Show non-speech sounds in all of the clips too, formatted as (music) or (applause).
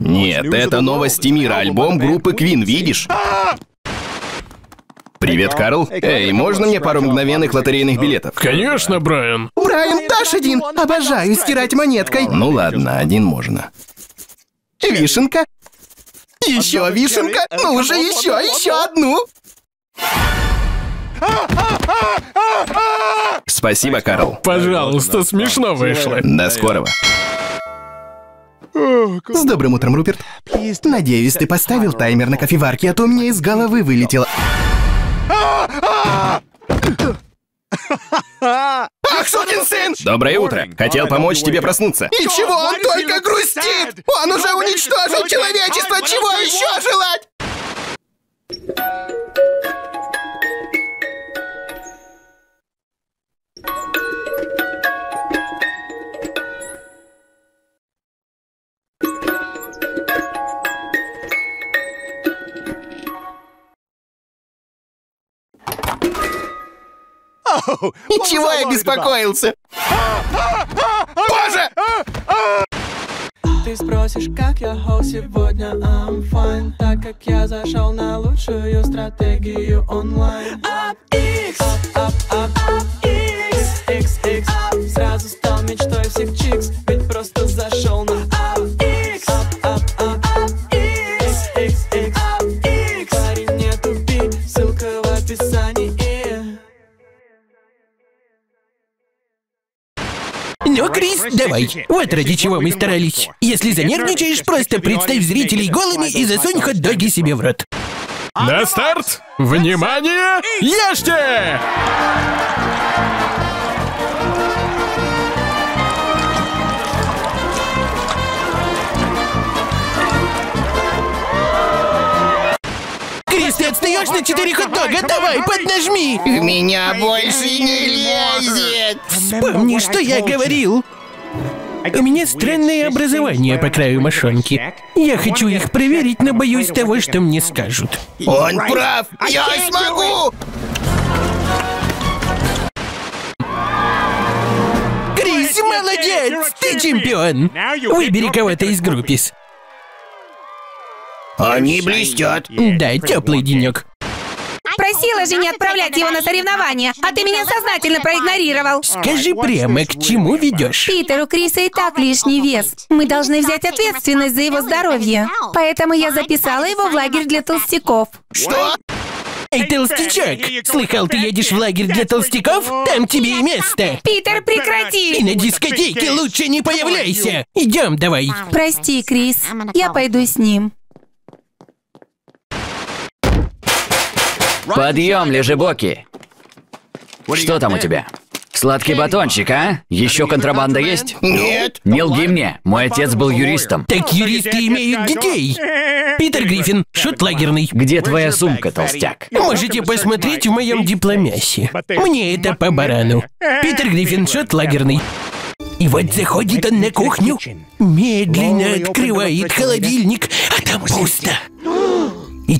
Нет, это новости мира, альбом группы Queen, видишь? Привет, Карл. Эй, можно мне пару мгновенных лотерейных билетов? Конечно, Брайан. Брайан, дашь один? Обожаю стирать монеткой. Ну ладно, один можно. Вишенка. Еще вишенка. Ну уже еще, еще одну. Спасибо, Карл. Пожалуйста, смешно вышло. До скорого. С добрым утром, Руперт. Надеюсь, ты поставил таймер на кофеварке, а то мне из головы вылетело. Ах, сукин сын! Доброе утро. Хотел помочь тебе проснуться. И чего он только грустит? Он уже уничтожил человечество, чего еще желать? И чего я беспокоился? Боже! Ты спросишь, как я хоу сегодня I'm fine Так как я зашел на лучшую стратегию онлайн Ну, Крис, давай. Вот ради чего мы старались. Если занервничаешь, просто представь зрителей голыми и засунь хот-доги себе в рот. На старт! Внимание! Ешьте! На четыре хот-дога? Давай, поднажми! В меня больше не лезет. Вспомни, что я говорил. У меня странное образование по краю мошонки. Я хочу их проверить, но боюсь того, что мне скажут. Он прав. Я смогу. Крис, молодец! Ты чемпион! Выбери кого-то из группис. Они блестят. Да, теплый денек. Просила же не отправлять его на соревнования, а ты меня сознательно проигнорировал. Скажи прямо, к чему ведешь? Питер, у Криса и так лишний вес. Мы должны взять ответственность за его здоровье. Поэтому я записала его в лагерь для толстяков. Что? Эй, толстячок! Слыхал, ты едешь в лагерь для толстяков? Там тебе и место! Питер, И прекрати! на дискотеке лучше не появляйся! Идем давай! Прости, Крис. Я пойду с ним. Подъем, лежебоки! Что там у тебя? Сладкий батончик, а? Еще контрабанда есть? Нет. Не лги мне, мой отец был юристом. Так юристы имеют детей! Питер Гриффин, шут лагерный. Где твоя сумка, толстяк? Можете посмотреть в моем дипломясе. Мне это по барану. Питер Гриффин, шут лагерный. И вот заходит он на кухню, медленно открывает холодильник, а там пусто.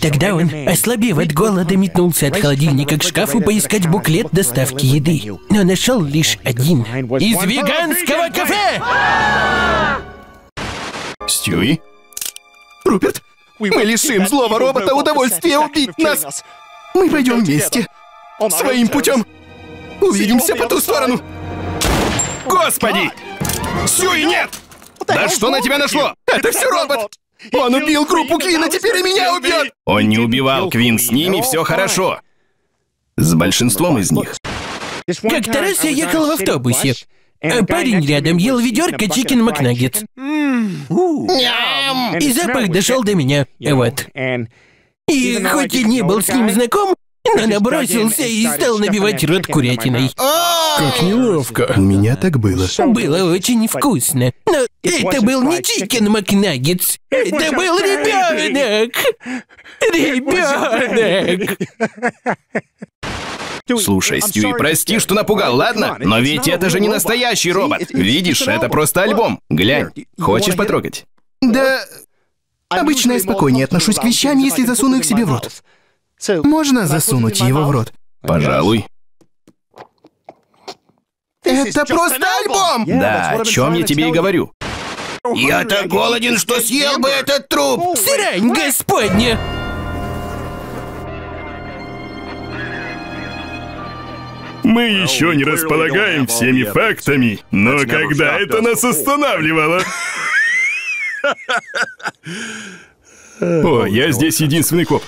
Тогда он, ослабев от голода, метнулся от холодильника к шкафу поискать буклет доставки еды. Но нашел лишь один. Из веганского кафе! Стюи? Руперт, мы лишим злого робота удовольствия убить нас. Мы пойдем вместе. Своим путем. Увидимся по ту сторону. Господи! Стюи, нет! Да что на тебя нашло? Это все робот. Он убил группу Квин, а теперь и меня убьет. Он не убивал Квин, с ними все хорошо. С большинством из них. Как-то раз я ехал в автобусе. А парень рядом ел ведерко chicken McNuggets. И запах дошел до меня. Вот. И хоть и не был с ним знаком, набросился и стал набивать рот курятиной. Как неловко. У меня так было. Было очень вкусно. Но это был не chicken McNuggets. Это был ребенок. Ребенок. Слушай, Стюи, прости, что напугал, ладно? Но ведь это же не настоящий робот. Видишь, это просто альбом. Глянь. Хочешь потрогать? Да, обычно я спокойнее отношусь к вещам, если засуну их себе в рот. Можно засунуть его в рот? Пожалуй. Это просто альбом! Да, о чем я тебе и говорю. Я так голоден, что съел бы этот труп! Срань, господня! Мы еще не располагаем всеми фактами, но когда это нас останавливало? (laughs) О, я здесь единственный коп.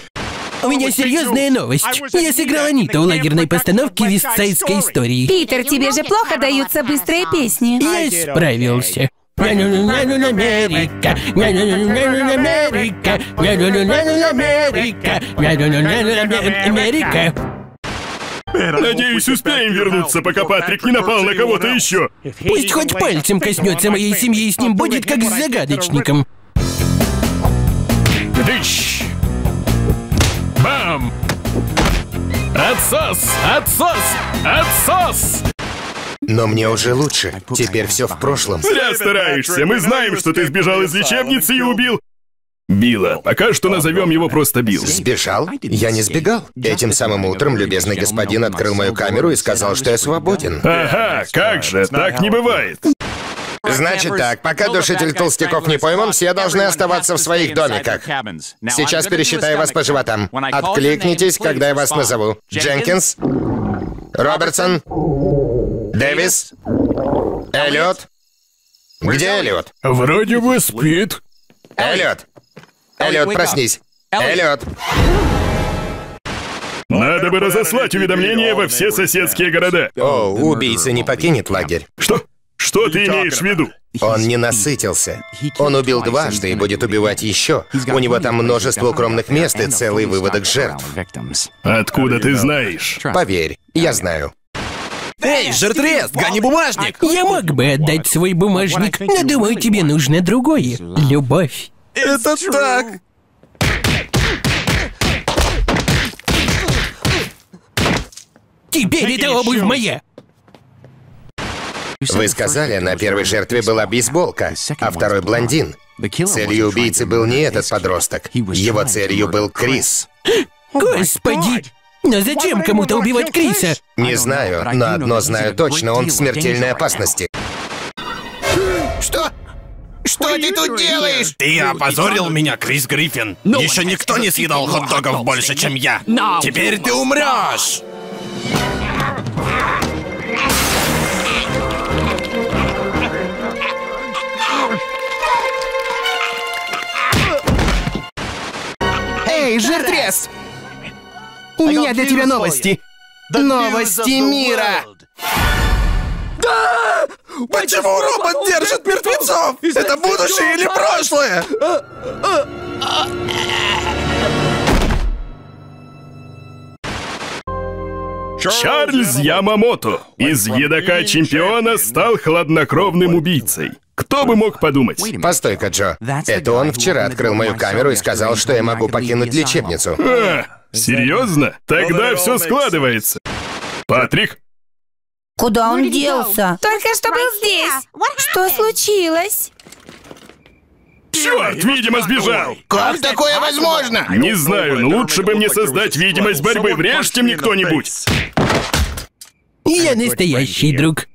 У меня серьезная новость. Я сыграл Аниту в лагерной постановке Вестсайдской истории. Питер, тебе же плохо даются быстрые песни. Я справился. Америка, Америка, Америка, Америка. Надеюсь, успеем вернуться, пока Патрик не напал на кого-то еще. Пусть хоть пальцем коснется моей семьи, и с ним будет как с загадочником. Дыщ! Бам! Отсос! Отсос! Отсос! Но мне уже лучше. Теперь все в прошлом. Зря стараешься. Мы знаем, что ты сбежал из лечебницы и убил... Билла. Пока что назовем его просто Билл. Сбежал? Я не сбегал. Этим самым утром любезный господин открыл мою камеру и сказал, что я свободен. Ага, как же, так не бывает. Значит так, пока душитель толстяков не пойман, все должны оставаться в своих домиках. Сейчас пересчитаю вас по животам. Откликнитесь, когда я вас назову. Дженкинс, Робертсон, Дэвис, Эллиот. Где Эллиот? Вроде бы спит. Эллиот. Эллиот, проснись. Эллиот. Надо бы разослать уведомления во все соседские города. О, убийца не покинет лагерь. Что? Что ты имеешь в виду? Он не насытился. Он убил дважды и будет убивать еще. У него там множество укромных мест и целый выводок жертв. Откуда ты знаешь? Поверь, я знаю. Эй, жертрест, гони бумажник! Я мог бы отдать свой бумажник, но думаю, тебе нужно другое. Любовь. Это так! Теперь это обувь моя. Вы сказали, на первой жертве была бейсболка, а второй блондин. Целью убийцы был не этот подросток. Его целью был Крис. Господи! Но зачем кому-то убивать Криса? Не знаю, но одно знаю точно, он в смертельной опасности. Что? Что ты тут делаешь? Ты опозорил меня, Крис Гриффин. Еще никто не съедал хот-догов больше, чем я. Теперь ты умрешь. Эй, жиртрес! У меня для тебя новости. Новости мира! Почему робот держит мертвецов? Это будущее или прошлое? Чарльз Ямамото из едока чемпиона стал хладнокровным убийцей. Кто бы мог подумать? Постой-ка, Джо. Это он вчера открыл мою камеру и сказал, что я могу покинуть лечебницу. А, серьезно? Тогда все складывается. Патрик, Куда он делся? Только что был здесь. Что случилось? черт, видимо, сбежал. Как такое возможно? Не знаю, но лучше бы мне создать видимость борьбы. Врежьте мне кто-нибудь. Я настоящий друг.